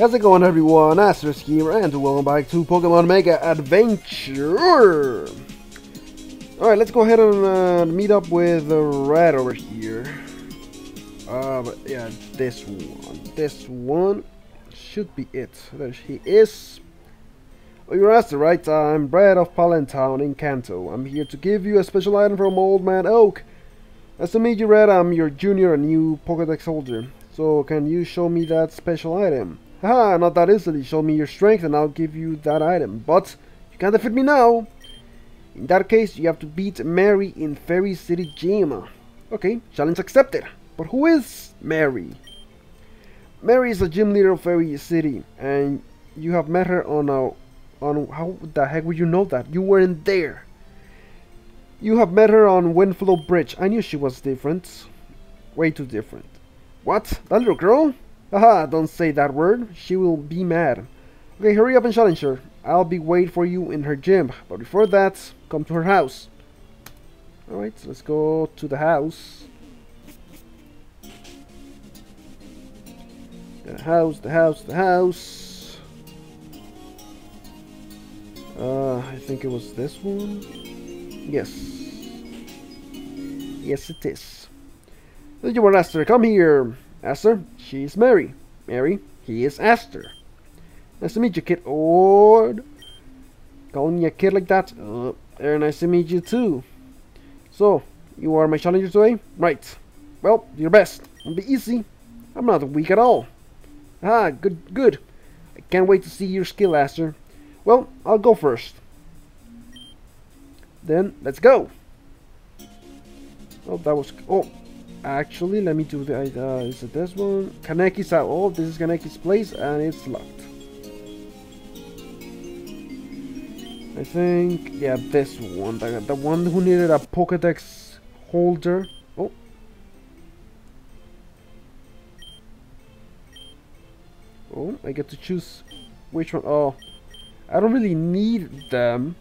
How's it going everyone? Asterisk here and welcome back to Pokemon Mega Adventure! Alright, let's go ahead and uh, meet up with Red over here. Uh, but yeah, this one. This one should be it. There he is. Oh, you're asked the right time. Brad of Pallet Town in Kanto. I'm here to give you a special item from Old Man Oak. Nice to meet you, Red. I'm your junior and new Pokedex holder. So, can you show me that special item? Haha, not that easily. Show me your strength and I'll give you that item. But, you can't defeat me now. In that case, you have to beat Mary in Fairy City Gym. Okay, challenge accepted. But who is Mary? Mary is a gym leader of Fairy City, and you have met her on a... on... how the heck would you know that? You weren't there. You have met her on Windflow Bridge. I knew she was different. Way too different. What? That little girl? Haha, don't say that word. She will be mad. Okay, hurry up and challenge her. I'll be waiting for you in her gym. But before that, come to her house. Alright, so let's go to the house. The house, the house, the house. Uh, I think it was this one. Yes. Yes, it is. Want Aster, come here. Aster, she's Mary. Mary, he is Aster. Nice to meet you, kid. Or calling me a kid like that? Uh, very nice to meet you too. So, you are my challenger today? Right. Well, do your best. It'll be easy. I'm not weak at all. Ah, good, good. I can't wait to see your skill, Aster. Well, I'll go first. Then, let's go. Oh, that was... Oh, actually, let me do the... Uh, is it this one? Kaneki's out. Oh, this is Kaneki's place, and it's locked. I think, yeah, this one. The, the one who needed a Pokedex holder. Oh. Oh, I get to choose which one. Oh, I don't really need them.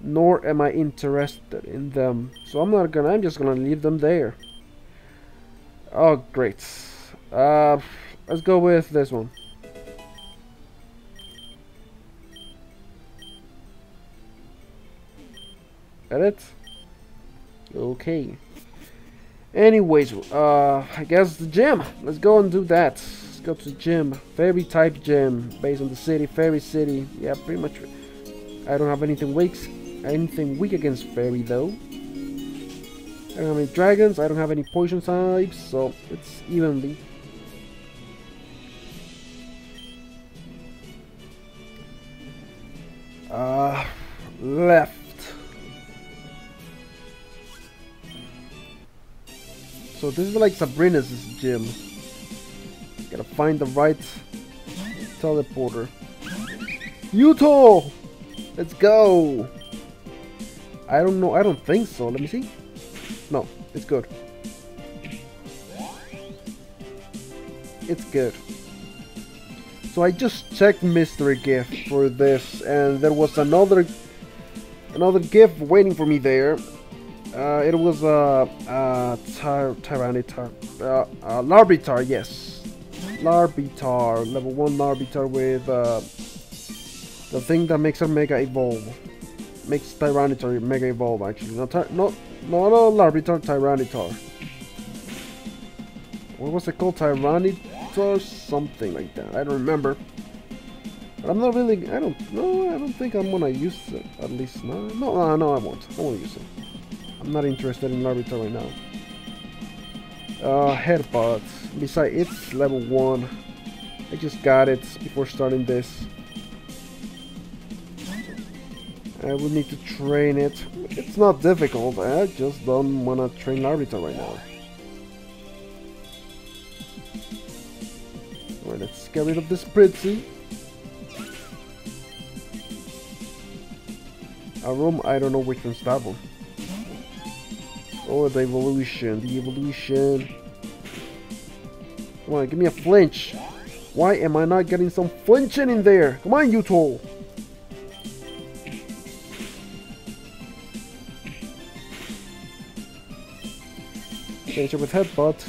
Nor am I interested in them. So I'm not gonna, I'm just gonna leave them there. Oh, great. Uh, let's go with this one. Edit. Okay. Anyways, uh, I guess the gym. Let's go and do that. Let's go to the gym. Fairy type gym, based on the city, Fairy City. Yeah, pretty much. I don't have anything weak, anything weak against Fairy though. I don't have any dragons. I don't have any poison types, so it's evenly. Uh, left. So this is like Sabrina's gym. Gotta find the right teleporter. Yuto! Let's go! I don't know, I don't think so. Let me see. No, it's good. It's good. So I just checked mystery gift for this and there was another another gift waiting for me there uh, it was a uh, uh, tyr Tyranitar, uh, Larvitar, yes, Larvitar, level one Larvitar with uh, the thing that makes a Mega Evolve, makes Tyranitar Mega Evolve actually, not not not a Larvitar, Tyranitar. What was it called, Tyranitar, something like that. I don't remember. But I'm not really. I don't. No, I don't think I'm gonna use it. At least no. No, no, no I won't. I won't use it. I'm not interested in Naruto right now. Uh, headbutt. Besides, it's level 1. I just got it before starting this. I will need to train it. It's not difficult, I just don't want to train Naruto right now. Alright, let's get rid of this Pritzy. A room, I don't know which one's that one. Oh, the evolution, the evolution. Come on, give me a flinch. Why am I not getting some flinching in there? Come on. Finish With with Headbutt.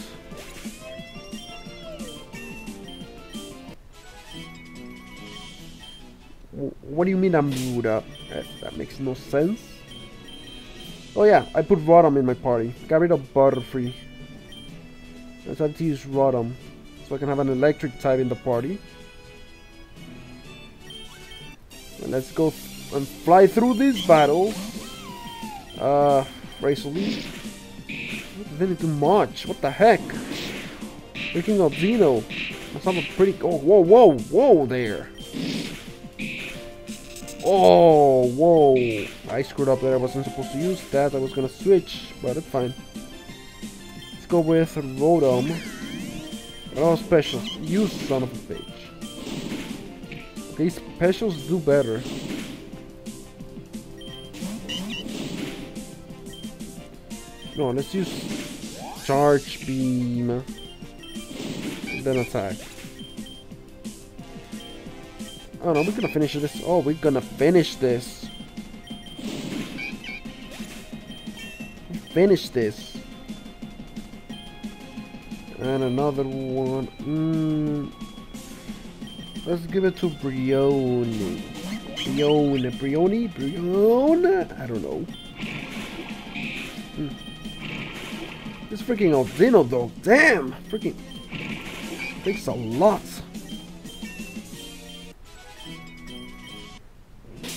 What do you mean I'm Muda? up? Uh, eh, that makes no sense. Oh yeah, I put Rotom in my party. Got rid of Butterfree. I decided to use Rotom. So I can have an electric type in the party. And let's go and fly through this battle. Uh, Razor Leaf. Didn't do much. What the heck? Freaking Albino. Must have a pretty... Oh, whoa, whoa, whoa there. Oh, whoa. I screwed up there. I wasn't supposed to use that. I was to switch, but it's fine. Let's go with Rotom. Oh, specials. You son of a bitch. Okay, specials do better. No, let's use charge beam. Then attack. Oh no, we're gonna finish this. Oh, we're gonna finish this. Finish this. And another one. Mm. Let's give it to Brioni. Brione. Brioni? Brione? I don't know. Mm. This freaking Aldino though. Damn! Freaking takes a lot.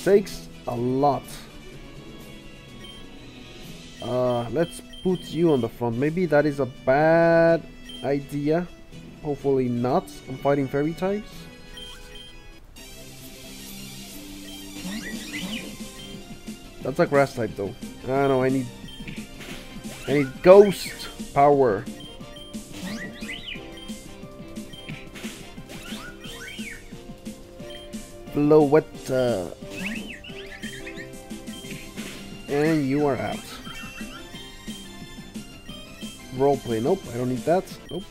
Takes a lot. Uh, let's put you on the front. Maybe that is a bad idea. Hopefully not. I'm fighting fairy types. That's a grass type though. I don't know I need I need ghost power. Blow what uh, and you are out. Roleplay, nope, I don't need that. Nope.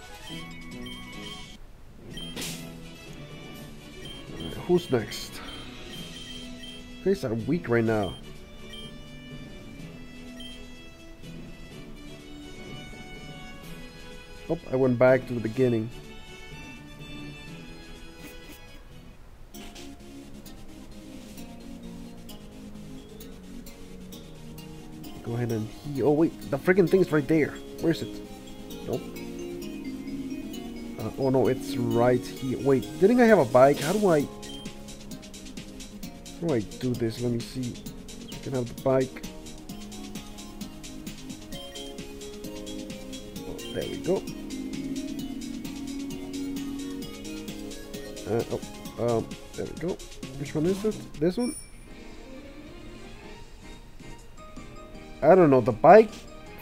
who's next? These are weak right now. Oh, I went back to the beginning. Go ahead and he. Oh wait, the freaking thing's right there. Where is it? Nope. Uh, oh no, it's right here. Wait, didn't I have a bike? How do I? How do I do this? Let me see. I can have the bike. Oh, there we go. Uh, oh, um, there we go. Which one is it? This one? I don't know. The bike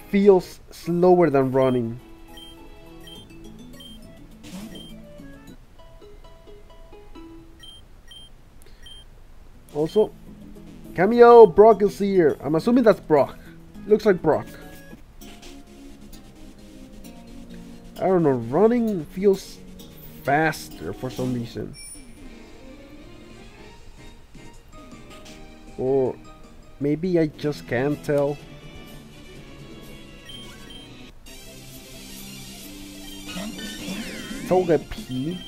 feels slower than running. Also, cameo Brock is here. I'm assuming that's Brock. Looks like Brock. I don't know, running feels faster for some reason. Or maybe I just can't tell. Togepi.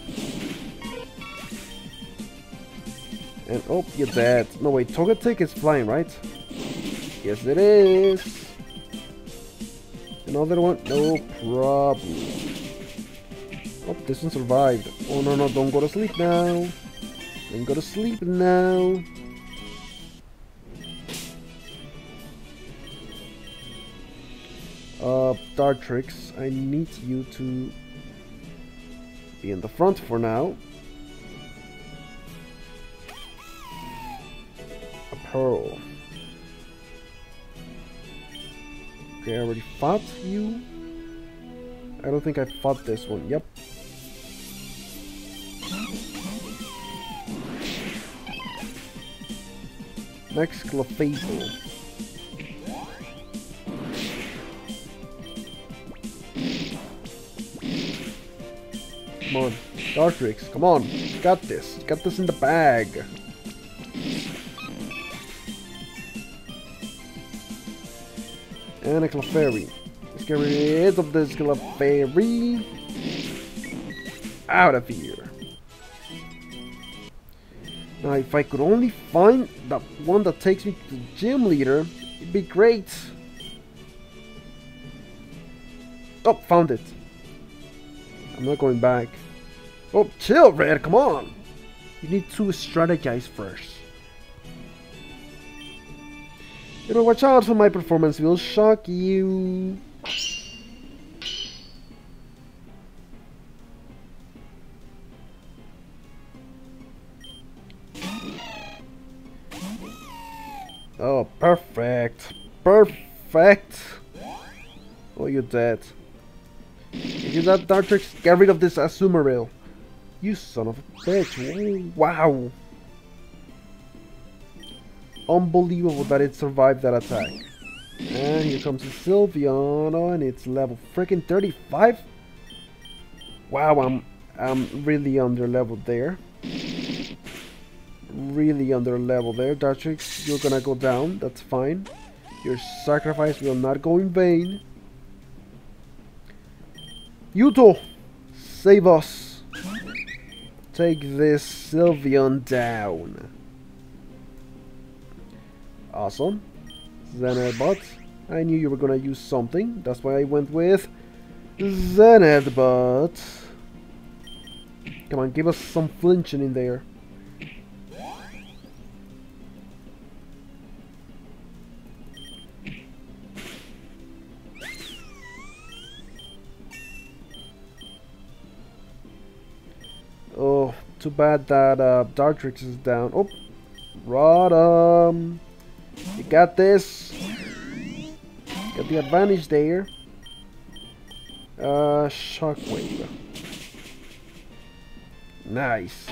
And oh, you're dead. No wait, Togetic is flying, right? Yes it is. Another one? No problem. Oh, this one survived. Oh no no, don't go to sleep now. Don't go to sleep now. Uh, Dartrix, I need you to be in the front for now. A pearl. Okay, I already fought you. I don't think I fought this one. Yep. Next, Clefable. Come on. Dartrix, come on. got this. got this in the bag. And a Clefairy. Let's get rid of this Clefairy. Out of here. Now, if I could only find the one that takes me to the gym leader, it'd be great. Oh, found it. I'm not going back. Oh, chill, Red, come on. You need to strategize first. You know, watch out for my performance will shock you. Oh, perfect. Perfect. Oh, you're dead. If you that Dartrix, get rid of this Azumarill. You son of a bitch. Wow. Unbelievable that it survived that attack. And here comes the Sylveon, and it's level freaking 35. Wow, I'm I'm really under level there. Really under level there. Dartrix, you're gonna go down, that's fine. Your sacrifice will not go in vain. Yuto, save us. Take this Sylveon down. Awesome. Zen Headbutt. I knew you were gonna use something. That's why I went with Zen Headbutt. Come on, give us some flinching in there. Too bad that uh, Dartrix is down. Oh, Rotom. You got this. Got the advantage there. Uh, Shockwave. Nice.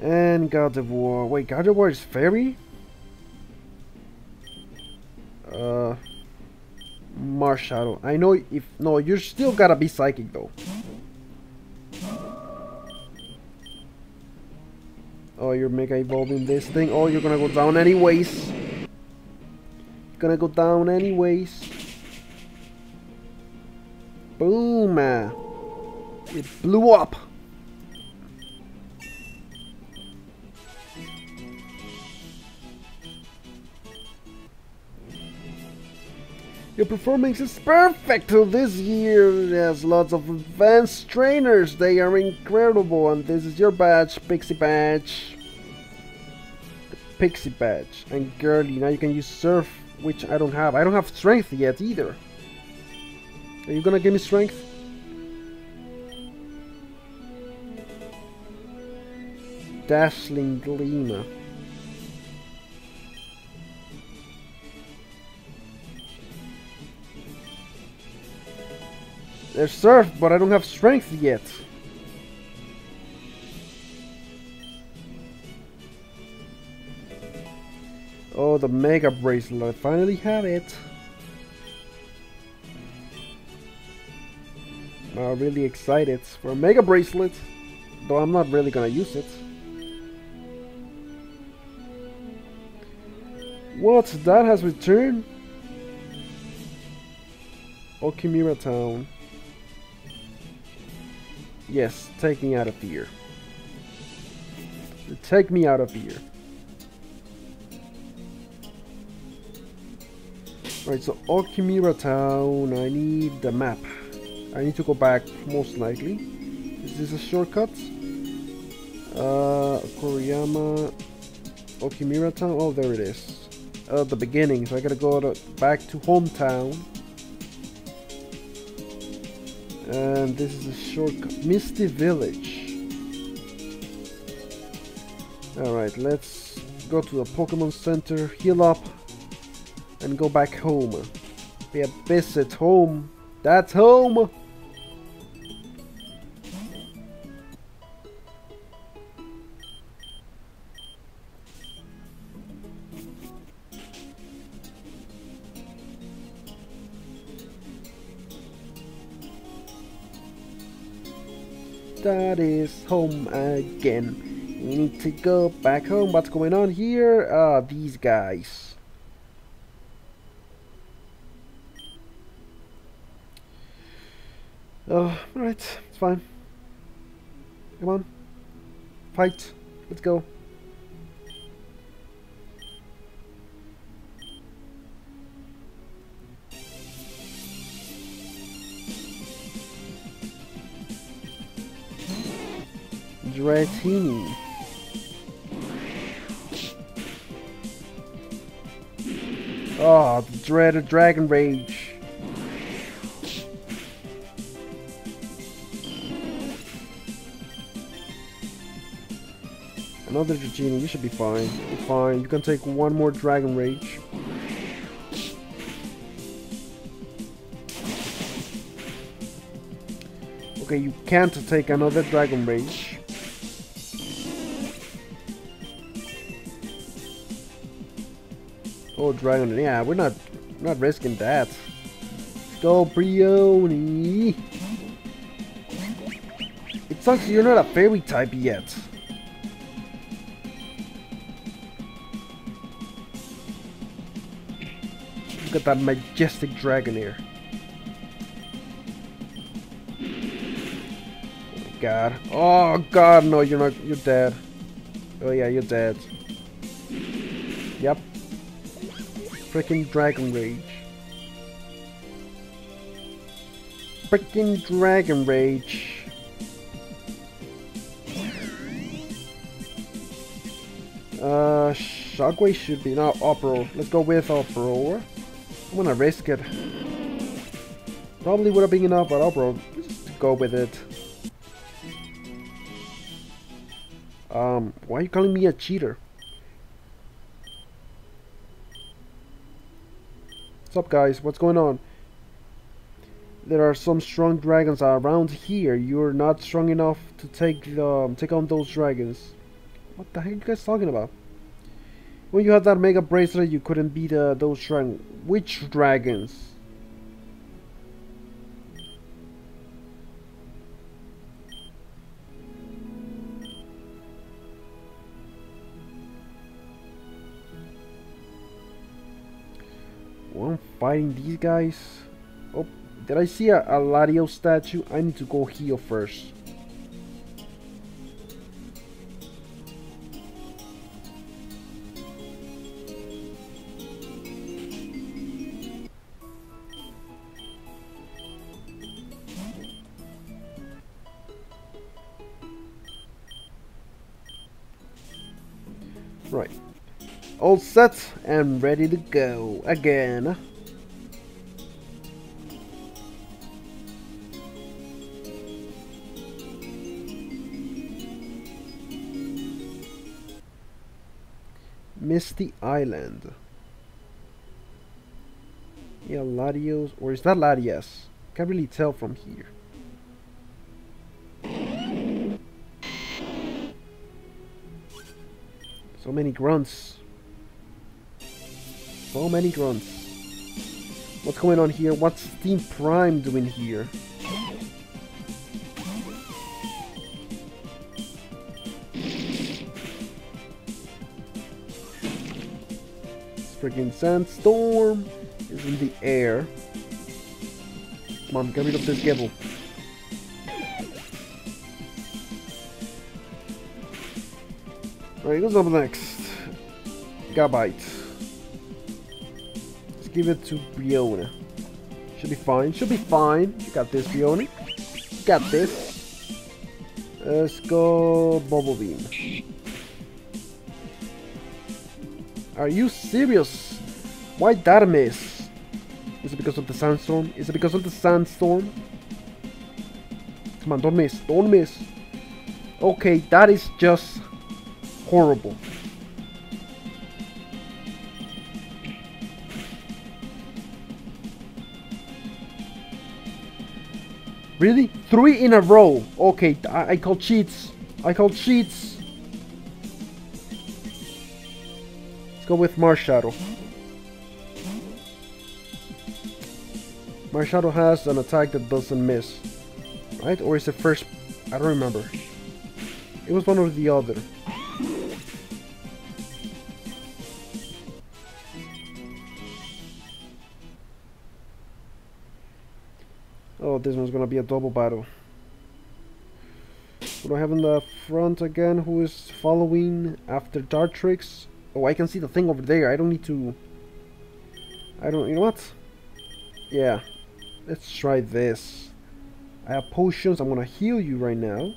And Gardevoir. Wait, Gardevoir is fairy? Marshadow. I know if... No, you still gotta be psychic though. Oh, you're mega evolving this thing. Oh, you're gonna go down anyways. Gonna go down anyways. Boom! It blew up. Your performance is perfect this year. There's lots of advanced trainers. They are incredible. And this is your badge, Pixie Badge. The Pixie Badge. And girly, now you can use Surf, which I don't have. I don't have Strength yet either. Are you gonna give me Strength? Dazzling Gleam. There's surf, but I don't have strength yet. Oh, the Mega Bracelet. I finally have it. I'm really excited for a Mega Bracelet. Though I'm not really gonna use it. What? That has returned? Okimira Town. Yes, take me out of here. Take me out of here. Right, so Okimira Town, I need the map. I need to go back, most likely. Is this a shortcut? Uh, Koriyama, Okimira Town, oh there it is. Uh, the beginning, so I gotta go to, back to hometown. And this is a shortcut. Misty Village. Alright, let's go to the Pokemon Center, heal up, and go back home. Be a visit home. That's home! That is home again. We need to go back home. What's going on here? Ah, uh, these guys. Oh, alright, it's fine. Come on. Fight. Let's go. Dratini. Oh, the dreaded Dragon Rage. Another Dratini, you should be fine. You're fine. You can take one more Dragon Rage. Okay, you can't take another Dragon Rage. Oh, Dragon, yeah, we're not not risking that. Let's go. It sucks you're not a fairy type yet. Look at that majestic dragon here. Oh god. Oh god, no, you're not. You're dead. Oh yeah, you're dead. Yep. Freaking Dragon Rage. Freaking Dragon Rage. Uh, Shockwave should be not Uproar. Let's go with Uproar. I'm gonna risk it. Probably would have been enough, but Uproar. Just go with it. Um, why are you calling me a cheater? Up guys? What's going on? There are some strong dragons around here. You're not strong enough to take the, um, take on those dragons. What the heck are you guys talking about? When you had that mega bracelet, you couldn't beat uh, those dragons. Which dragons? I'm fighting these guys. Oh, did I see a, a Latios statue? I need to go heal first. All set and ready to go again. Misty Island. Yeah, Latios, or is that Latias? Can't really tell from here. So many grunts. So many grunts. What's going on here? What's Steam Prime doing here? freaking sandstorm is in the air. Come on, get rid of this Gible. Alright, who's up next? Gabite. Give it to Briona. Should be fine. Should be fine. You got this, Briona. You got this. Let's go Bubble Beam. Are you serious? Why that miss? Is it because of the sandstorm? Is it because of the sandstorm? Come on, don't miss. Don't miss. Okay, that is just horrible. Really? Three in a row. Okay, I, I call cheats. I call cheats. Let's go with Marshadow. Marshadow has an attack that doesn't miss. Right? Or is it first? I don't remember. It was one or the other. This one's gonna be a double battle. What do I have in the front again? Who is following after Dartrix? Oh, I can see the thing over there. I don't need to... I don't... You know what? Yeah. Let's try this. I have potions. I'm gonna heal you right now.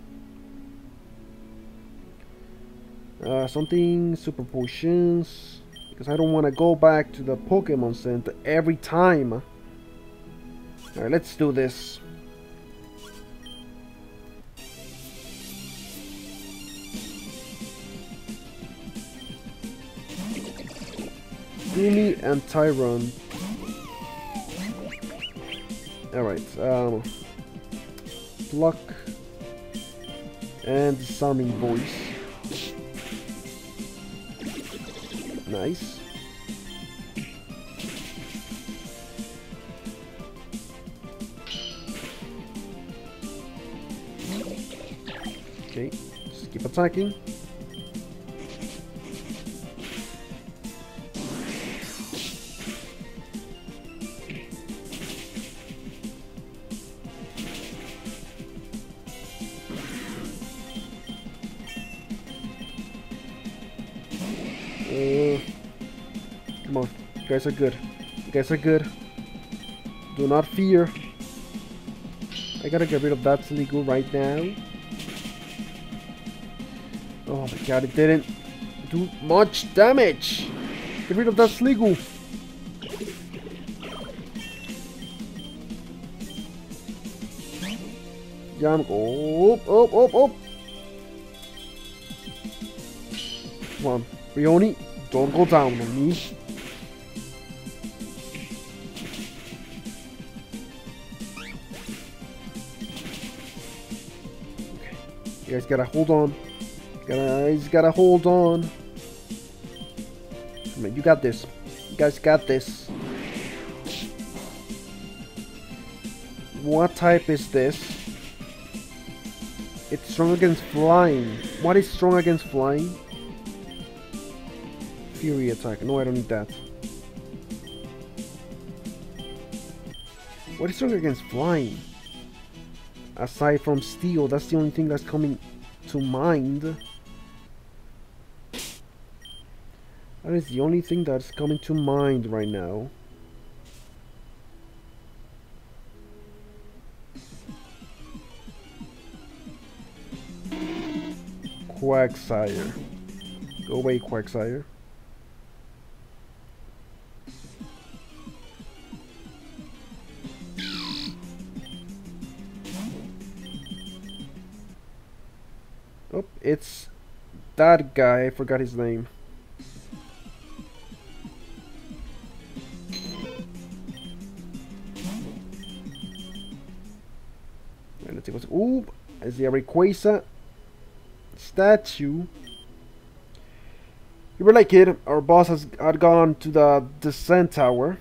Uh, something super potions because I don't want to go back to the Pokemon Center every time. Alright, let's do this. Gloomy and Tyron. Alright, um... Pluck and Disarming Voice. Nice. Okay, just keep attacking. Guys are good. You guys are good. Do not fear. I gotta get rid of that Sliggoo right now. Oh my god, it didn't do much damage. Get rid of that Sliggoo. Jump. Oh, oh, oh, oh. Come on. Rioni, don't go down on me. You guys gotta hold on. Guys gotta hold on. Come on, you got this. You guys got this. What type is this? It's strong against flying. What is strong against flying? Fury attack. No, I don't need that. What is strong against flying? aside from steel that's the only thing that's coming to mind. That is the only thing that's coming to mind right now. Quagsire. Go away Quagsire it's that guy. I forgot his name. Let's see what's. Ooh, is the Rayquaza statue. You were like kid. Our boss has had gone to the descent tower.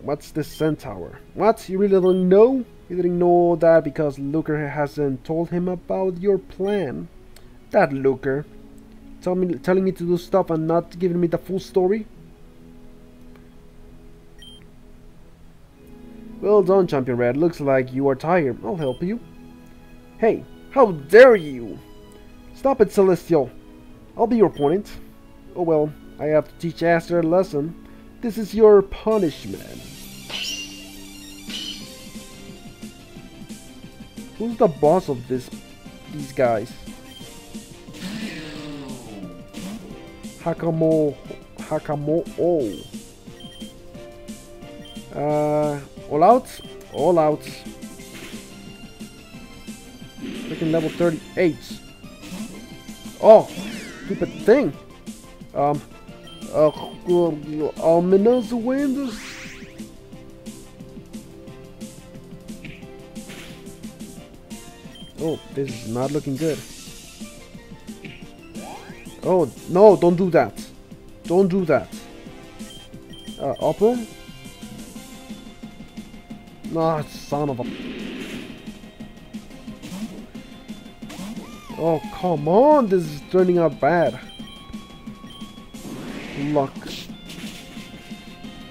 What's the descent tower? What? You really don't know? He didn't know that because Luker hasn't told him about your plan. That Luker. Tell me, telling me to do stuff and not giving me the full story? Well done, Champion Red. Looks like you are tired. I'll help you. Hey, how dare you! Stop it, Celestial. I'll be your opponent. Oh well, I have to teach Aster a lesson. This is your punishment. Who's the boss of this these guys? Hakamo Hakamo Oh. Uh all out? All out. Freaking level 38. Oh, stupid thing. Um uh ominous windows. Oh, this is not looking good. Oh, no, don't do that. Don't do that. Uh, upper? Ah, son of a... Oh, come on, this is turning out bad. Luck.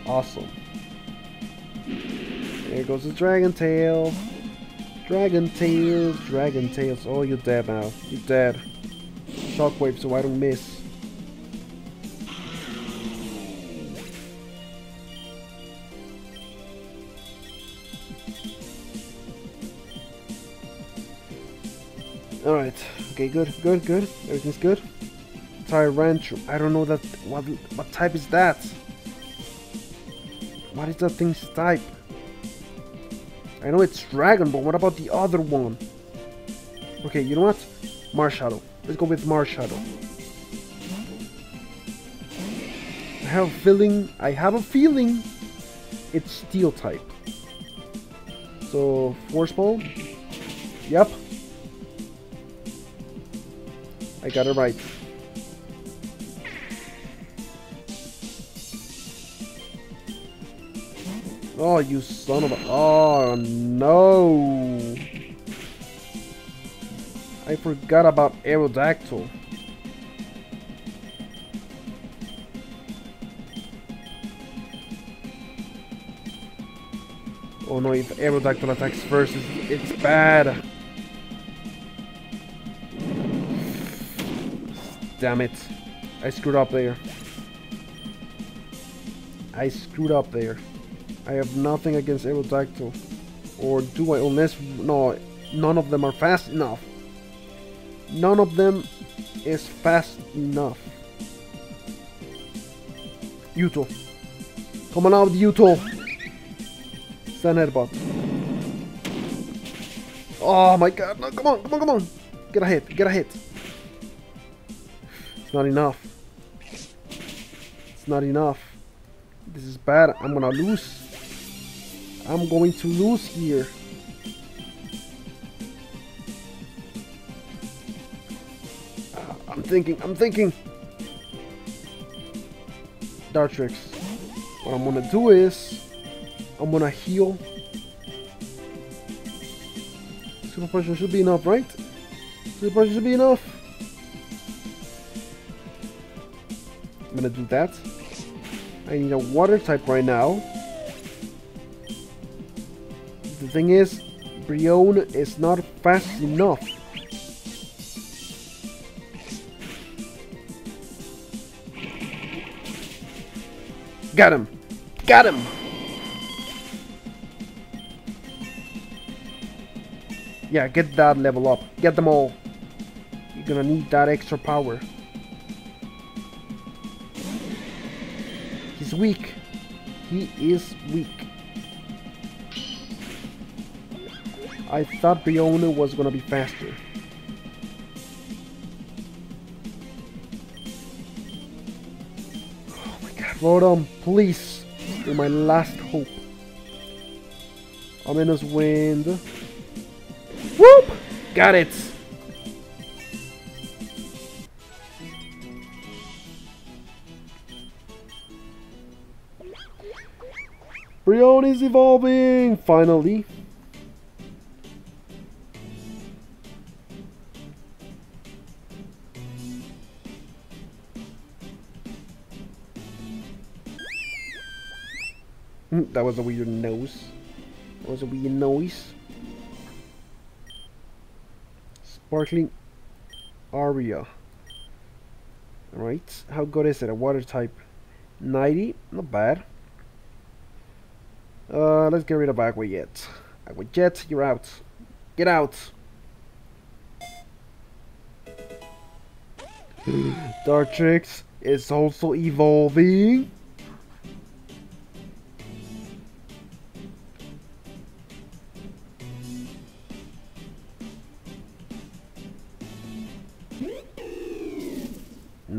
Awesome. There goes the dragon tail. Dragon Tails, Dragon Tails. Oh, you're dead now. You're dead. Shockwave so I don't miss. Alright. Okay, good, good, good. Everything's good. Tyrantrum. I don't know that. What, what type is that? What is that thing's type? I know it's dragon, but what about the other one? Okay, you know what? Marshadow. Let's go with Marshadow. I have a feeling. I have a feeling. It's Steel type. So Force Palm. Yep. I got it right. Oh, you son of a... Oh, no. I forgot about Aerodactyl. Oh no, if Aerodactyl attacks first, it's, it's bad. Damn it. I screwed up there. I screwed up there. I have nothing against Aerodactyl. Or do I? Unless... No, none of them are fast enough. None of them is fast enough. Yuto. Come on out, Yuto. Stand headbutt. Oh my god, no, come on, come on, come on. Get a hit, get a hit. It's not enough. It's not enough. This is bad. I'm gonna lose. I'm going to lose here. I'm thinking, I'm thinking. Dartrix. What I'm gonna do is, I'm gonna heal. Super pressure should be enough, right? Super potion should be enough. I'm gonna do that. I need a water type right now. The thing is, Brionne is not fast enough. Got him! Got him! Yeah, get that level up. Get them all. You're gonna need that extra power. He's weak. He is weak. I thought Brionne was gonna be faster. Oh my um, please. You're my last hope. Ominous Wind. Whoop! Got it! Brionne is evolving! Finally. That was a weird nose. That was a weird noise. Sparkling Aria. Alright, how good is it? A water type. 90, not bad. Uh, let's get rid of Aqua Jet. Aqua Jet, you're out. Get out! Dartrix is also evolving.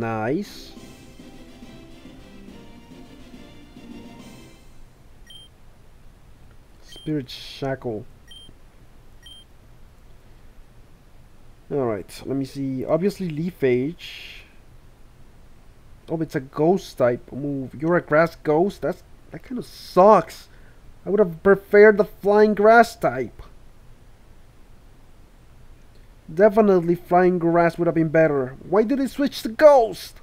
Nice. Spirit Shackle. Alright, let me see. Obviously Leafage. Oh, it's a ghost type move. You're a grass ghost? That's that kind of sucks. I would have preferred the flying grass type. Definitely flying grass would have been better. Why did they switch to ghost?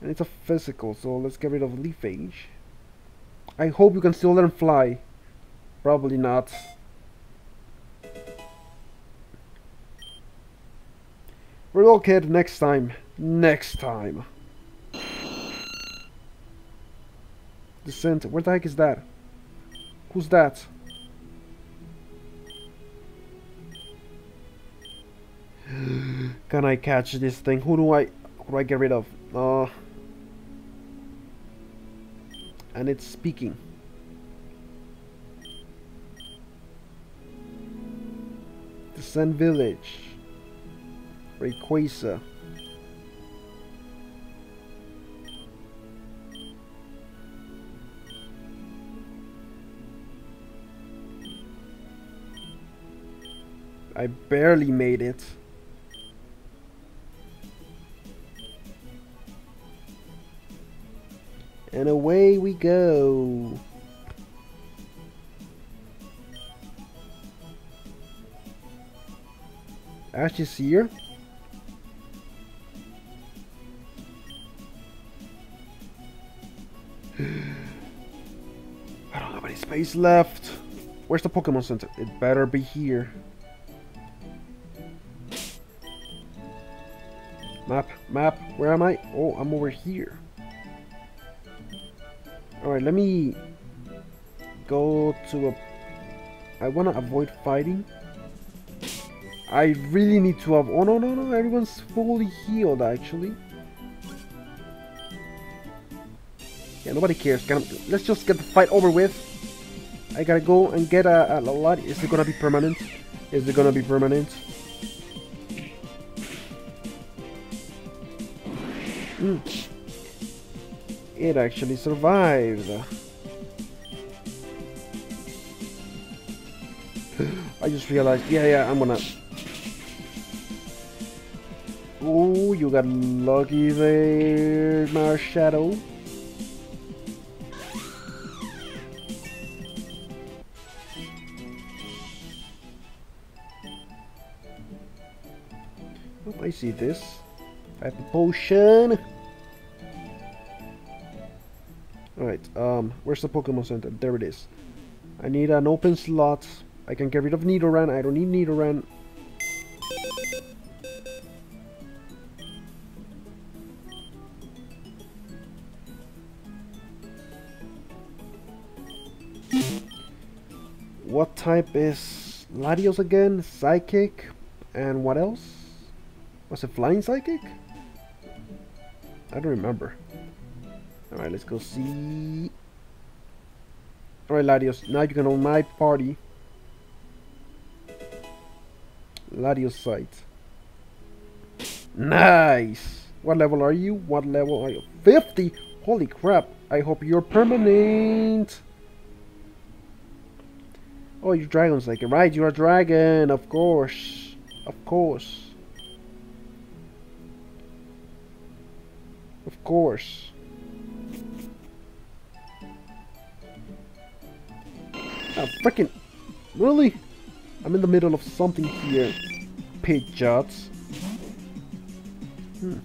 And it's a physical, so let's get rid of leafage. I hope you can still learn fly. Probably not. We're kid next time. Next time. Descent. Where the heck is that? Who's that? Can I catch this thing? Who do I who do I get rid of? Uh and it's speaking. The Sun Village. Rayquaza. I barely made it. And away we go. Ash is here. I don't have any space left. Where's the Pokemon Center? It better be here. Map, map, where am I? Oh, I'm over here. Alright, let me go to a... I want to avoid fighting. I really need to have... Oh, no, no, no, everyone's fully healed, actually. Yeah, nobody cares. let's just get the fight over with. I gotta go and get a, a lot. Is it gonna be permanent? Is it gonna be permanent? Mm. It actually survived. I just realized, yeah, yeah, I'm gonna... Oh, you got lucky there, my Marshadow. I see this. I have a potion. Alright, um, where's the Pokemon Center? There it is. I need an open slot. I can get rid of Nidoran. I don't need Nidoran. What type is Latios again? Psychic? And what else? Was it Flying Psychic? I don't remember. Alright, let's go see. Alright, Latios, now you can own my party. Latios site. Nice! What level are you? What level are you? 50! Holy crap! I hope you're permanent! Oh, you're Dragon's like right? You're a dragon, of course. Of course. Of course. Ah, freaking... Really? I'm in the middle of something here. Pidgeots. Hmm.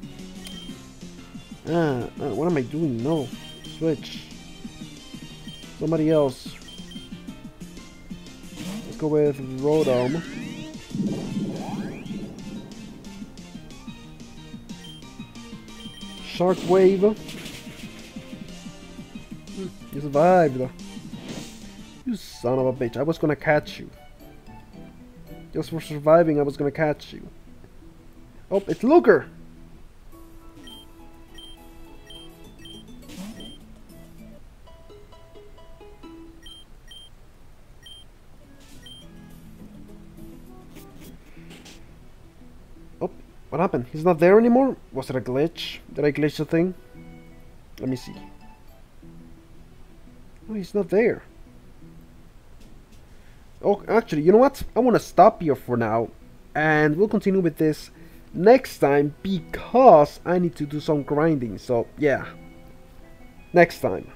Ah, ah, what am I doing? No. Switch. Somebody else. Let's go with Rotom. Shock Wave. You survived. Son of a bitch. I was gonna catch you. Just for surviving, I was gonna catch you. Oh, it's Luker! Oh, what happened? He's not there anymore? Was it a glitch? Did I glitch the thing? Let me see. Oh, he's not there. Oh, actually, you know what? I want to stop here for now. And we'll continue with this next time because I need to do some grinding. So, yeah. Next time.